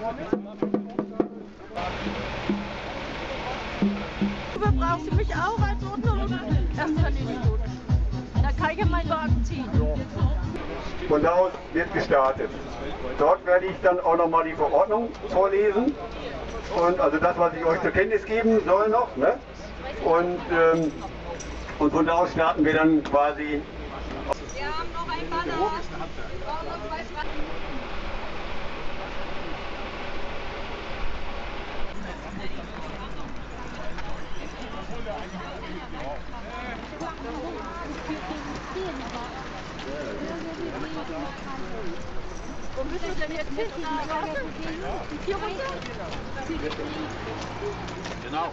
Du brauchst du mich auch als Unterhunde? Das kann ich nicht gut. Da kann ich ja meinen Wagen ziehen. Von da aus wird gestartet. Dort werde ich dann auch nochmal die Verordnung vorlesen. Und also das, was ich euch zur Kenntnis geben soll noch. Ne? Und, ähm, und von da aus starten wir dann quasi. Wir haben noch ein Banner. Wir brauchen noch zwei Fragen. Wo bist du denn jetzt hin? Hier runter? Genau.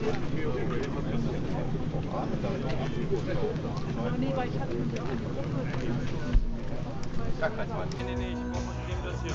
Wie viel Zeit? Nee, nee, nee, ich brauche das hier.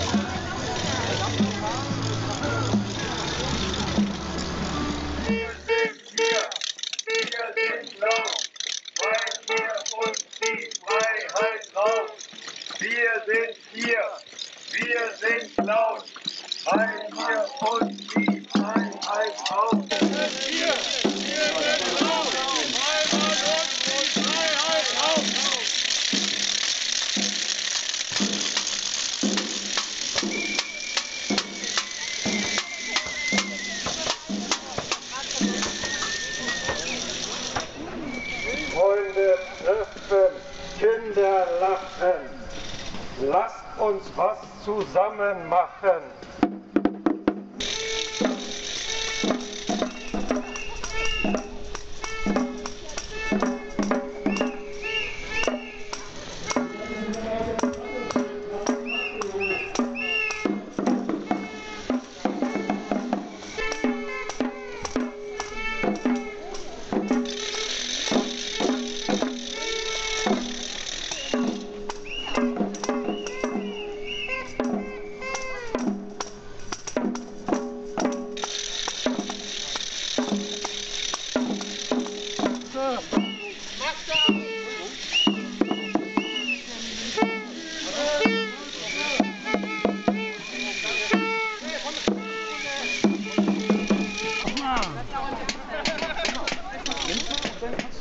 Wir sind uns was zusammen machen.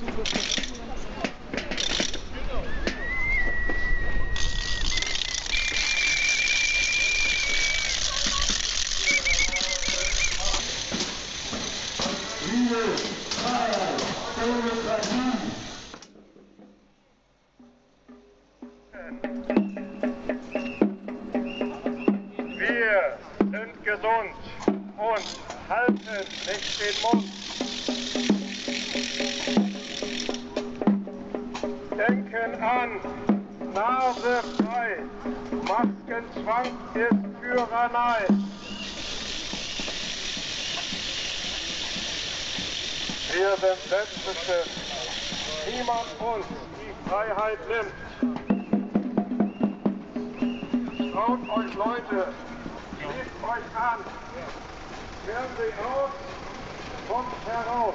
Wir sind gesund und halten nicht den Mund. Denken an, Nase frei, Maskenzwang ist Führerei. Wir sind selbstbestimmt, niemand uns die Freiheit nimmt. Traut euch Leute, lebt euch an, Fernsehen aus, kommt heraus.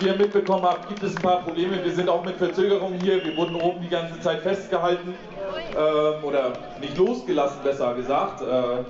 Wie ihr mitbekommen habt, gibt es ein paar Probleme. Wir sind auch mit Verzögerungen hier. Wir wurden oben die ganze Zeit festgehalten ähm, oder nicht losgelassen, besser gesagt. Äh,